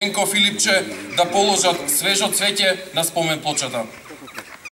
Енко Филипче да положат свежо цвеќе на спомен плочата.